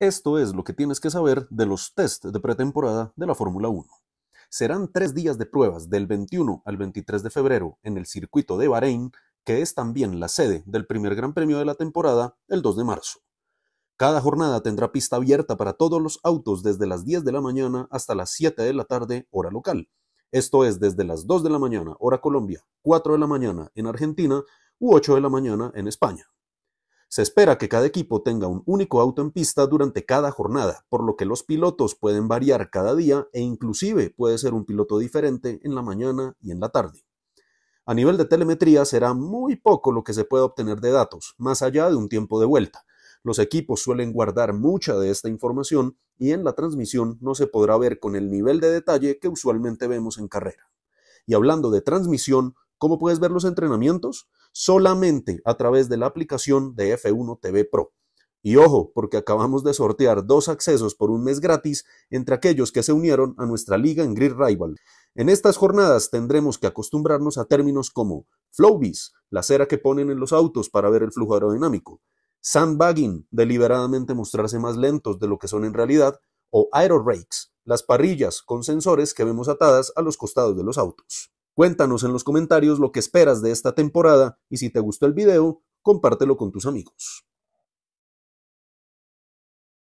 Esto es lo que tienes que saber de los test de pretemporada de la Fórmula 1. Serán tres días de pruebas del 21 al 23 de febrero en el circuito de Bahrein, que es también la sede del primer Gran Premio de la temporada, el 2 de marzo. Cada jornada tendrá pista abierta para todos los autos desde las 10 de la mañana hasta las 7 de la tarde, hora local. Esto es desde las 2 de la mañana, hora Colombia, 4 de la mañana en Argentina u 8 de la mañana en España. Se espera que cada equipo tenga un único auto en pista durante cada jornada, por lo que los pilotos pueden variar cada día e inclusive puede ser un piloto diferente en la mañana y en la tarde. A nivel de telemetría será muy poco lo que se puede obtener de datos, más allá de un tiempo de vuelta. Los equipos suelen guardar mucha de esta información y en la transmisión no se podrá ver con el nivel de detalle que usualmente vemos en carrera. Y hablando de transmisión, ¿cómo puedes ver los entrenamientos? solamente a través de la aplicación de F1 TV Pro. Y ojo, porque acabamos de sortear dos accesos por un mes gratis entre aquellos que se unieron a nuestra liga en Grid Rival. En estas jornadas tendremos que acostumbrarnos a términos como Flowbiz, la cera que ponen en los autos para ver el flujo aerodinámico, sandbagging, deliberadamente mostrarse más lentos de lo que son en realidad, o aerorakes, las parrillas con sensores que vemos atadas a los costados de los autos. Cuéntanos en los comentarios lo que esperas de esta temporada y si te gustó el video, compártelo con tus amigos.